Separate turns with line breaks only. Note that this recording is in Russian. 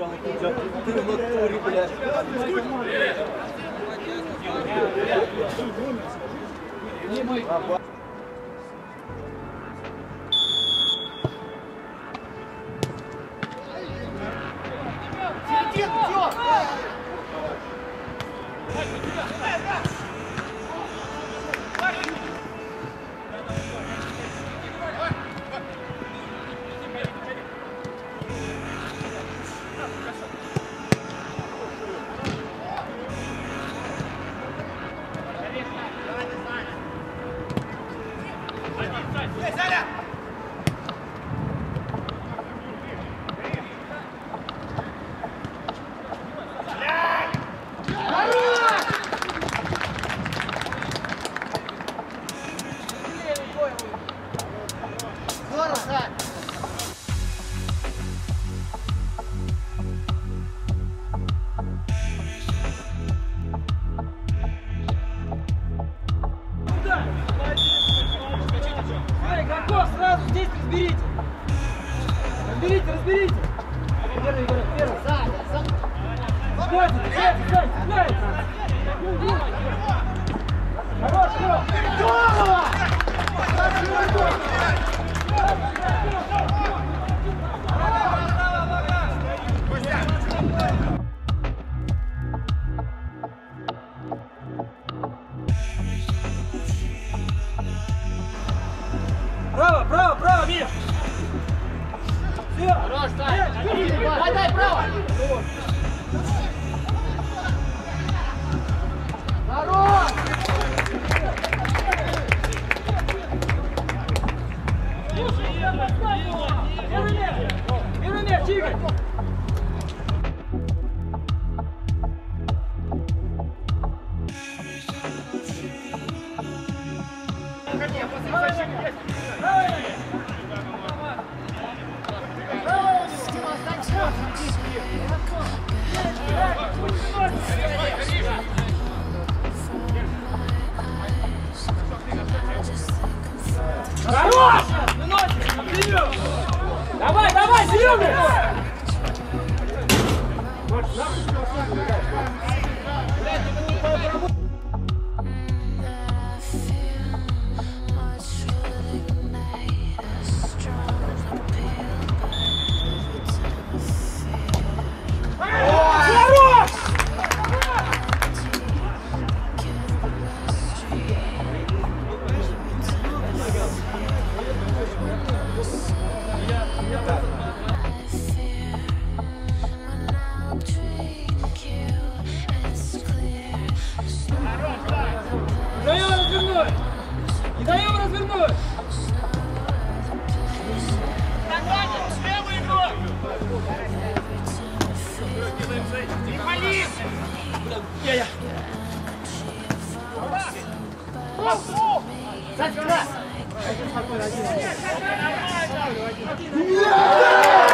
прямо тут. Ты в натуре, блядь.
Эй, здесь разберите. Разберите, разберите. Первый, первый, первый. Стойте, стойте, стойте, стойте. Хорош, хорош. Первый мяч, Игорь. Хорош! units. Даем развернуть! Я-я!
Сань, сюда!
Хорош, Саня!
Эй, Данил, вот, идем.